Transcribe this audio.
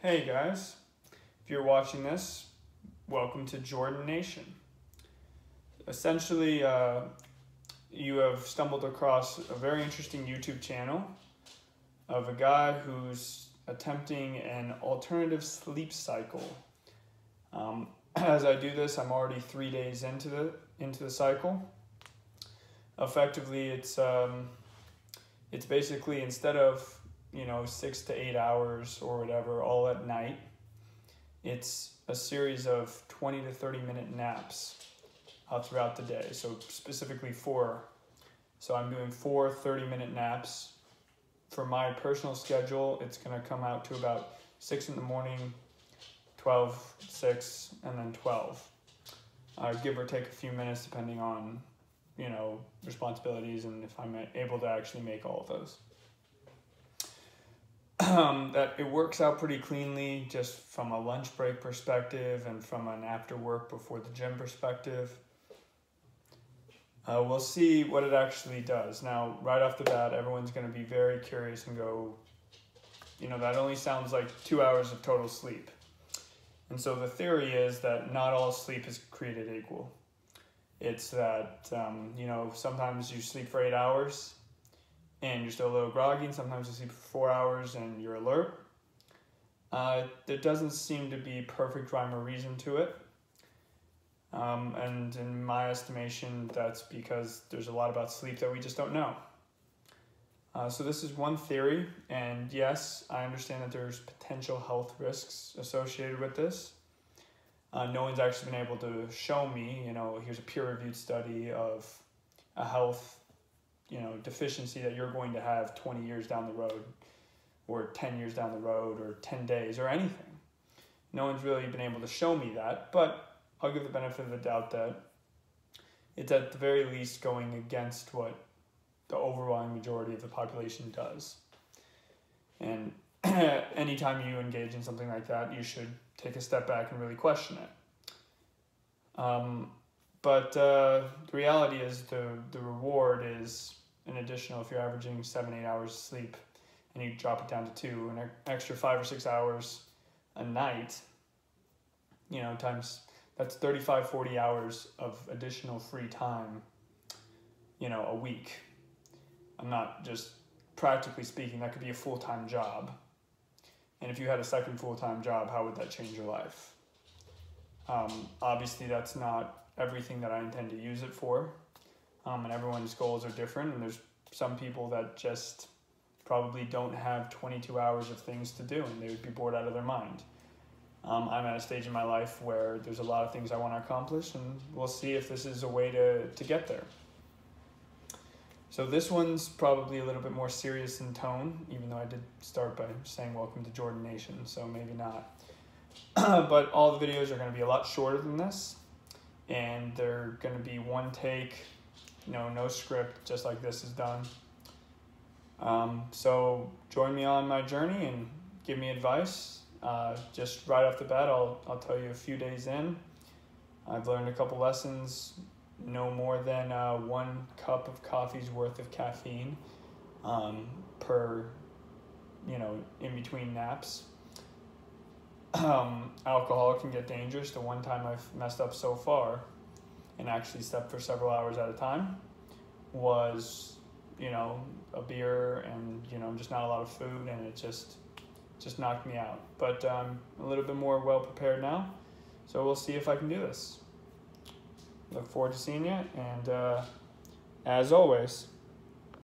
Hey guys, if you're watching this, welcome to Jordan Nation. Essentially, uh, you have stumbled across a very interesting YouTube channel of a guy who's attempting an alternative sleep cycle. Um, as I do this, I'm already three days into the into the cycle. Effectively, it's um, it's basically instead of you know six to eight hours or whatever all at night, it's a series of twenty to thirty minute naps uh, throughout the day. So specifically four. So I'm doing four 30 minute naps. For my personal schedule, it's going to come out to about 6 in the morning, 12, 6, and then 12. Uh, give or take a few minutes depending on, you know, responsibilities and if I'm able to actually make all of those. Um, that it works out pretty cleanly just from a lunch break perspective and from an after work before the gym perspective. Uh, we'll see what it actually does. Now, right off the bat, everyone's going to be very curious and go, you know, that only sounds like two hours of total sleep. And so the theory is that not all sleep is created equal. It's that, um, you know, sometimes you sleep for eight hours and you're still a little groggy, and sometimes you sleep for four hours and you're alert. Uh, there doesn't seem to be perfect rhyme or reason to it. Um, and in my estimation, that's because there's a lot about sleep that we just don't know. Uh, so this is one theory, and yes, I understand that there's potential health risks associated with this. Uh, no one's actually been able to show me, you know, here's a peer-reviewed study of a health, you know, deficiency that you're going to have 20 years down the road, or 10 years down the road, or 10 days, or anything. No one's really been able to show me that, but I'll give the benefit of the doubt that it's at the very least going against what the overwhelming majority of the population does. And anytime you engage in something like that, you should take a step back and really question it. Um, but uh, the reality is the, the reward is an additional, if you're averaging seven, eight hours of sleep and you drop it down to two, an extra five or six hours a night, you know, times that's 35 40 hours of additional free time you know a week. I'm not just practically speaking that could be a full-time job. And if you had a second full-time job how would that change your life? Um, obviously that's not everything that i intend to use it for um, and everyone's goals are different and there's some people that just probably don't have 22 hours of things to do and they would be bored out of their mind um, I'm at a stage in my life where there's a lot of things I want to accomplish, and we'll see if this is a way to, to get there. So this one's probably a little bit more serious in tone, even though I did start by saying welcome to Jordan Nation, so maybe not. but all the videos are going to be a lot shorter than this, and they're going to be one take, you know, no script, just like this is done. Um, so join me on my journey and give me advice uh, just right off the bat, I'll, I'll tell you a few days in, I've learned a couple lessons. No more than uh, one cup of coffee's worth of caffeine um, per, you know, in between naps. Um, alcohol can get dangerous. The one time I've messed up so far and actually slept for several hours at a time was, you know, a beer and, you know, just not a lot of food and it just just knocked me out. But I'm um, a little bit more well prepared now. So we'll see if I can do this. Look forward to seeing you. And uh, as always,